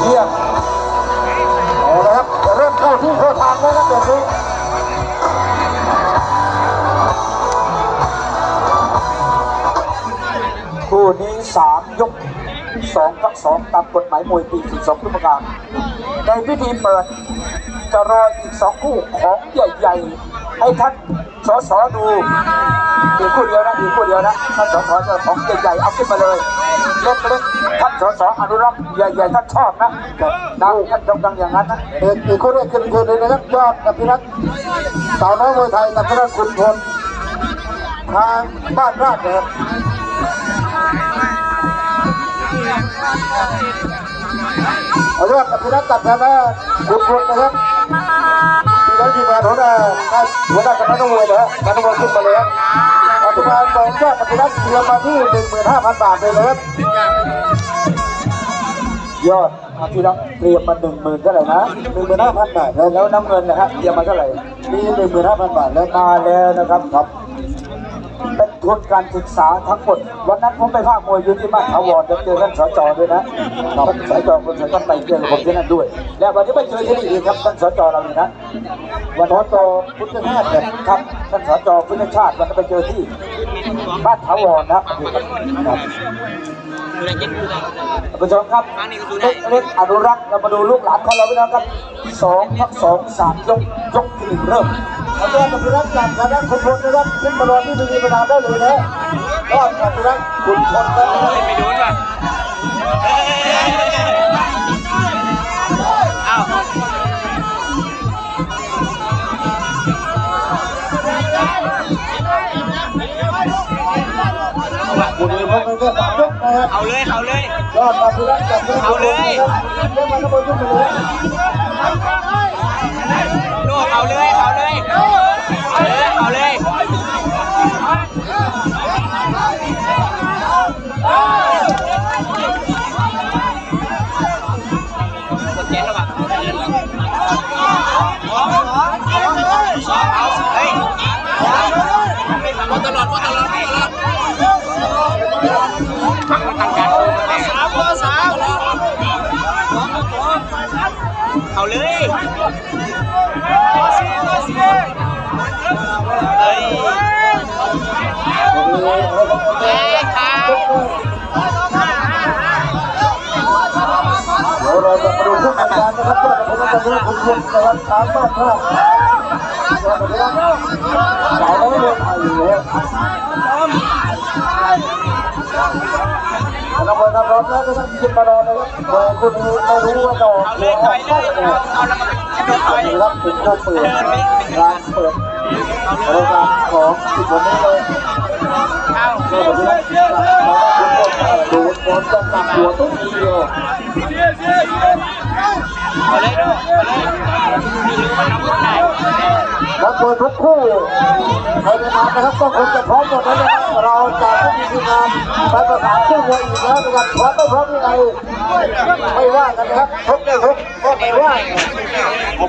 เยี่ยมเอาละครับเริ่มเข้าที่เข้าทางแล้วครับแบบนี้คู่นี้สามยกสองกับสองตามกฎหมายมวยปี42ทุกประการในพิธีเปิด จะรออีกสองคู่ของใหญ่ๆ ให้ท่านสสดูอีกคู่เดียวนะอีกคู่เดียวนะท่านสสจะของใหญ่ๆเอาขึ้นมาเลยเล็กๆท่านสสอนุรักษ์ใหญ่ๆท่านชอบนะดังท่านดังอย่างนั้นนะอกอีกคนแรกคือคนเลยนะครับยอดกับพิรัตน์สาวน้อยมวยไทยกับพิรัตน์คุณพลทางบ้านราชนะครับเอายอดกับพิรัตน์กับทางด้านคุณพลนะครับ ที่ได้ทีมงานหัวหน้าหัวหน้าคณะนักมวยนะฮะคณะนักมวยขึ้นมาเลยครับปัจจุบันของยอดกับพิรัตน์เตรียมมาที่หนึ่งหมื่นห้าพันบาทเลยนะครับยอดอภิรักเตรียมมาหนึ่งหมื่นเท่าไหร่นะหนึ่งหมื่นห้าพันบาทแล้วแล้วน้ำเงินนะฮะเตรียมมาเท่าไหร่มีหนึ่งหมื่นห้าพันบาทแล้วมาแล้วนะครับครับเป็น ทุนการศึกษาทั้งหมด วันนั้นผมไปภาคมวยอยู่ที่บ้านถาวรจะเจอท่านสจด้วยนะท่านสจคนสท่านไปเจอผมที่นั่นด้วย และวันนี้ไปเจอที่นี่อีกครับท่านสจเราเนี่ยนะวันสจพุทธชาติเนี่ยครับท่านสจพุทธชาติวันนี้ไปเจอที่บ้านถาวรนะครับท่านผู้ชมครับเล็กเล็กอนุรักษ์เรามาดูลูกหลานของเราไปนะครับสองพักสองสามยกยกที่หนึ่งเริ่ม อายอดกับพิรัตน์กับทางด้านคุณพลนะครับขึ้นมารอที่มีประธานได้เลยนะยอดกับพิรัตน์คุณพลนะครับไม่โดนว่ะอ้าวคุณเองเขาไม่ได้สามยกนะครับเอาเลยเอาเลยยอดกับพิรัตน์กับทางด้านคุณพลนะครับเดินมาขบวนขึ้นมาเลย ลอดมาตลอดมาตลอดฟังมาทางการสามข้อสามเอาเลยเฮ้ยเฮ้ยครับ เดี๋ยวเราจะมาดูผู้กำกับนะครับยอดกับพิรัตน์กับทางด้านคุณพลนะครับตามบ้านท่ายอดกับพิรัตน์สาวน้อยมวยไทยนะครับนักมวยนักร้องแล้วก็ต้องขึ้นมารอนะครับแต่คุณไม่รู้ว่าจะออกเอาเลหัวยอต่ออยกเลเข้ายยังไงเอาแล้วก็จะโดนต่อยครับถึงก็เปิดการเปิดรายการของสิบวันนี้เลย เอาก็แบบนี้ดูบอลจะตัดหัวตุ้งเดียวเอาเลยดูเอาเลยมีรู้มันน้ำมันได้นักมวยทุกคู่ในงานนะครับก็คงจะพร้อมหมดแล้วนะครับเราจะไม่มีทีมงานไปประสานคู่มวยอีกแล้วนะครับพร้อมไม่พร้อมยังไงไม่ว่ากันนะครับทุกได้ทุกก็ไม่ว่า